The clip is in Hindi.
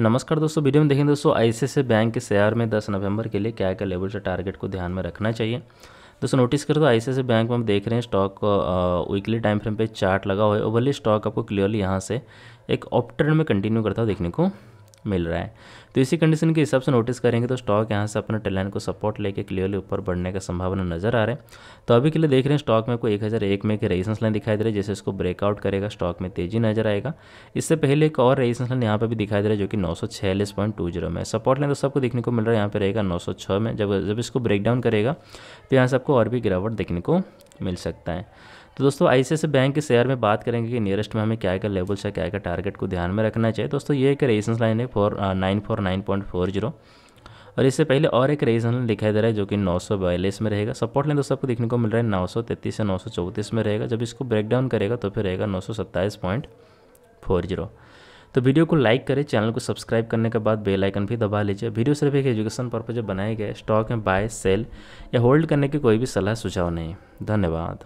नमस्कार दोस्तों, वीडियो में देखेंगे दोस्तों आईसीआईसीआई बैंक के शेयर में 10 नवंबर के लिए क्या क्या लेवल से टारगेट को ध्यान में रखना चाहिए। दोस्तों नोटिस कर दो आई बैंक में हम देख रहे हैं स्टॉक वीकली टाइम फ्रेम पे चार्ट लगा हुआ है ओवरली स्टॉक आपको क्लियरली यहाँ से एक ऑप ट्रेंड में कंटिन्यू करता हुआ देखने को मिल रहा है। तो इसी कंडीशन के हिसाब से नोटिस करेंगे तो स्टॉक यहाँ से अपने टेलाइन को सपोर्ट लेके क्लियरली ऊपर बढ़ने का संभावना नज़र आ रहा है। तो अभी के लिए देख रहे हैं स्टॉक में कोई एक हज़ार एक में एक रेजिस्टेंस लाइन दिखाई दे रही है जैसे इसको ब्रेकआउट करेगा स्टॉक में तेज़ी नज़र आएगा। इससे पहले एक और रेजिस्टेंस लाइन यहाँ पर भी दिखाई दे रहा है, जो कि नौ सौ में सपोर्ट लाइन तो सबको देखने को मिल रहा है, यहाँ पर रहेगा नौ सौ छः में। जब जब इसको ब्रेक डाउन करेगा तो यहाँ से आपको और भी गिरावट देखने को मिल सकता है। तो दोस्तों आई बैंक के शेयर में बात करेंगे कि नियरेस्ट में हमें क्या क्या लेवल्स है क्या क्या टारगेट को ध्यान में रखना चाहिए। दोस्तों, ये एक रेजिस्टेंस लाइन है four nine four nine point four zero और इससे पहले और एक रेजिस्टेंस लाइन दिखाई दे रहा है जो कि नौ सौ बयालीस में रहेगा। सपोर्ट लाइन दोस्तों, आपको देखने को मिल रहा है, नौ सौ तैतीस से नौ सौ चौंतीस में रहेगा। जब इसको ब्रेक डाउन करेगा तो फिर रहेगा नौ सौ सत्ताईस पॉइंट फोर ज़ीरो तो वीडियो को लाइक करें, चैनल को सब्सक्राइब करने के बाद बेल आइकन भी दबा लीजिए। वीडियो सिर्फ़ एक एजुकेशन पर्पज बनाए गए, स्टॉक में बाय सेल या होल्ड करने की कोई भी सलाह, सुझाव नहीं। धन्यवाद।